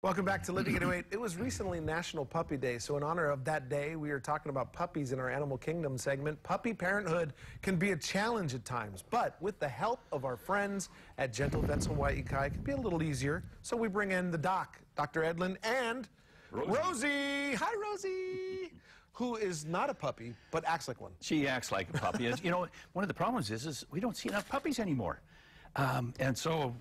Welcome back to Living in 08. It was recently National Puppy Day, so in honor of that day, we are talking about puppies in our Animal Kingdom segment. Puppy parenthood can be a challenge at times, but with the help of our friends at Gentle Vets Hawaii Kai, it can be a little easier. So we bring in the doc, Dr. Edlin, and Rosie. Rosie. Hi, Rosie. Who is not a puppy, but acts like one. She acts like a puppy. You know, one of the problems is, is we don't see enough puppies anymore. Um, and so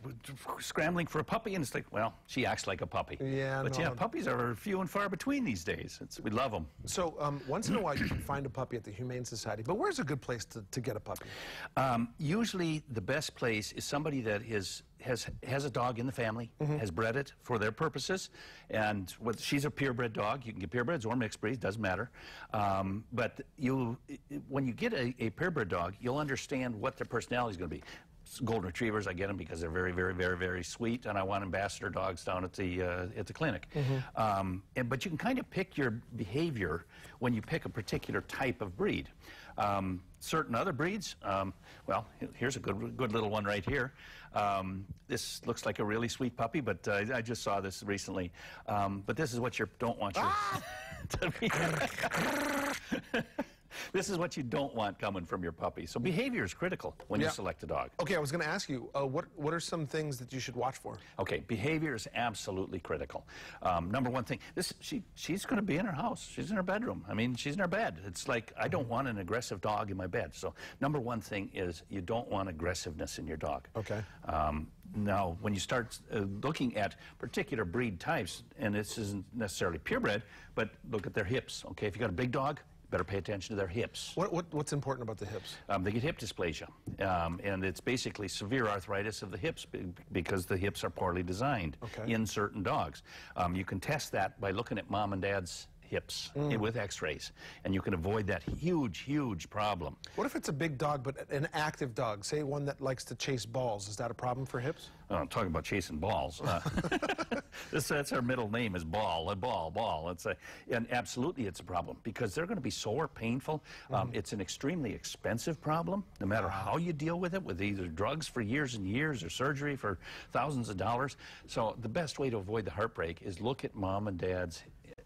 scrambling for a puppy, and it's like, well, she acts like a puppy. Yeah, But no. yeah, puppies are few and far between these days. It's, we love them. So um, once in a while, you can find a puppy at the Humane Society, but where's a good place to, to get a puppy? Um, usually, the best place is somebody that is has has a dog in the family, Mm-hmm. has bred it for their purposes, and what, she's a purebred dog. You can get purebreds or mixed breeds, doesn't matter. Um, but you, when you get a, a purebred dog, you'll understand what their personality is going to be. Golden retrievers, I get them because they're very, very, very, very sweet, and I want ambassador dogs down at the uh, at the clinic. Mm-hmm. Um, and but you can kind of pick your behavior when you pick a particular type of breed. Um, certain other breeds, um, well, here's a good, good little one right here. Um, this looks like a really sweet puppy, but uh, I just saw this recently. Um, but this is what you don't want your to be. this is what you don't want coming from your puppy. So behavior is critical when Yeah. you select a dog. Okay, I was going to ask you, uh, what, what are some things that you should watch for? Okay, behavior is absolutely critical. Um, number one thing, this she she's going to be in her house. She's in her bedroom. I mean, she's in her bed. It's like I don't want an aggressive dog in my bed. So number one thing is you don't want aggressiveness in your dog. Okay. Um, now, when you start uh, looking at particular breed types, and this isn't necessarily purebred, but look at their hips. Okay, if you got a big dog, better pay attention to their hips. What, what, what's important about the hips? Um, they get hip dysplasia, um, and it's basically severe arthritis of the hips because the hips are poorly designed Okay. in certain dogs. Um, you can test that by looking at mom and dad's hips Mm. with x-rays, and you can avoid that huge, huge problem. What if it's a big dog, but an active dog? Say one that likes to chase balls. Is that a problem for hips? Oh, I'm talking about chasing balls. Uh, this, that's our middle name is ball, a ball, ball. It's a, and absolutely it's a problem because they're going to be sore, painful. Um, it's an extremely expensive problem, no matter how you deal with it, with either drugs for years and years or surgery for thousands of dollars. So the best way to avoid the heartbreak is look at mom and dad's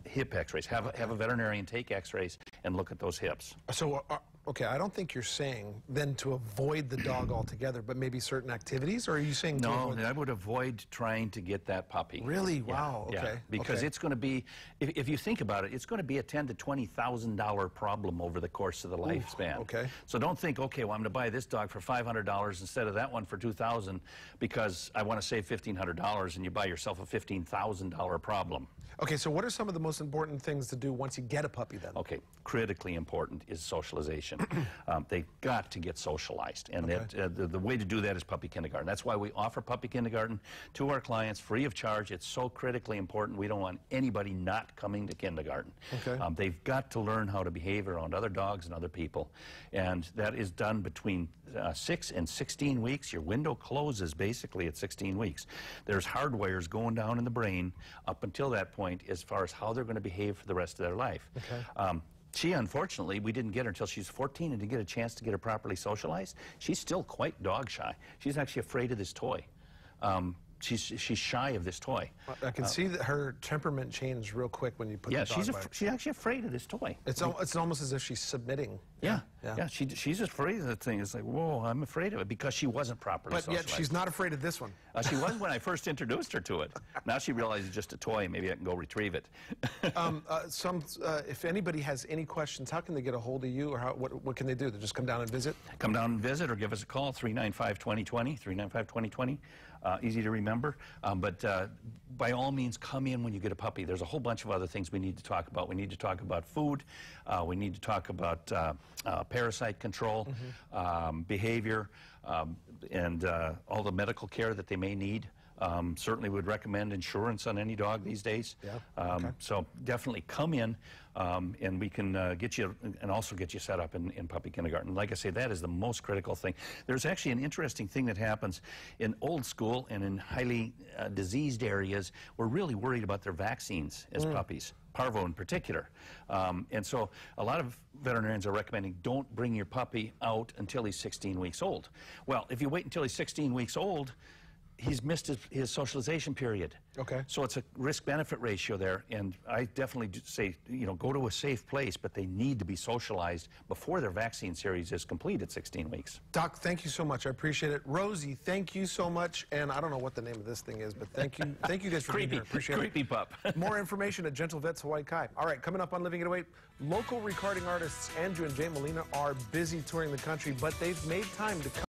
hip x-rays. Have a, have a veterinarian take x-rays and look at those hips. So, uh, okay, I don't think you're saying then to avoid the dog altogether, but maybe certain activities, or are you saying No, I would avoid trying to get that puppy. Really? Yeah, Wow, yeah, okay, because okay. it's going to be, if, if you think about it, it's going to be a ten to twenty thousand dollar problem over the course of the lifespan. okay. So don't think, okay, well I'm going to buy this dog for five hundred dollars instead of that one for two thousand because I want to save fifteen hundred dollars, and you buy yourself a fifteen thousand dollar problem. Okay, so what are some of the most important things to do once you get a puppy then? Okay, critically important is socialization. um, they've got to get socialized, and Okay. that, uh, the, the way to do that is puppy kindergarten. That's why we offer puppy kindergarten to our clients free of charge. It's so critically important. We don't want anybody not coming to kindergarten. Okay. Um, they've got to learn how to behave around other dogs and other people, and that is done between uh, six and 16 weeks. Your window closes basically at 16 weeks. There's hardwires going down in the brain up until that point as far as how they're going to behave for the rest of their life. Okay. Um, she, unfortunately, we didn't get her until she's 14 and didn't get a chance to get her properly socialized. She's still quite dog shy. She's actually afraid of this toy. Um, she's, she's shy of this toy. I can see that her temperament changed real quick when you put Yeah, she's, af- she's actually afraid of this toy. It's, al- it's almost as if she's submitting. Yeah, Yeah. yeah. she, she's afraid of the thing. It's like, whoa, I'm afraid of it because she wasn't properly But yet she's not afraid of this one. Uh, she was when I first introduced her to it. Now she realizes it's just a toy. Maybe I can go retrieve it. um, uh, some, uh, if anybody has any questions, how can they get a hold of you, or how, what, what can they do? They just come down and visit. Come down and visit or give us a call, 395-2020, 395-2020. Uh, easy to remember. Um, but uh, by all means, come in when you get a puppy. There's a whole bunch of other things we need to talk about. We need to talk about food. Uh, we need to talk about uh, uh, parasite control, um, behavior, um, and uh, all the medical care that they may need. Um, certainly would recommend insurance on any dog these days. Yeah, Um, okay. So definitely come in, um, and we can uh, get you, and also get you set up in, in puppy kindergarten. Like I say, that is the most critical thing. There's actually an interesting thing that happens in old school and in highly uh, diseased areas. We're really worried about their vaccines as puppies. Parvo in particular. Um, and so a lot of veterinarians are recommending don't bring your puppy out until he's 16 weeks old. Well, if you wait until he's 16 weeks old, he's missed his, his socialization period. Okay. So it's a risk benefit ratio there, and I definitely say, you know, go to a safe place, but they need to be socialized before their vaccine series is complete at 16 weeks. Doc, thank you so much. I appreciate it. Rosie, thank you so much. And I don't know what the name of this thing is, but thank you. Thank you guys for being Creepy, here. Appreciate creepy it. pup. More information at Gentle Vets Hawaii Kai. All right, coming up on Living 808, local recording artists Andrew and Jay Molina are busy touring the country, but they've made time to come.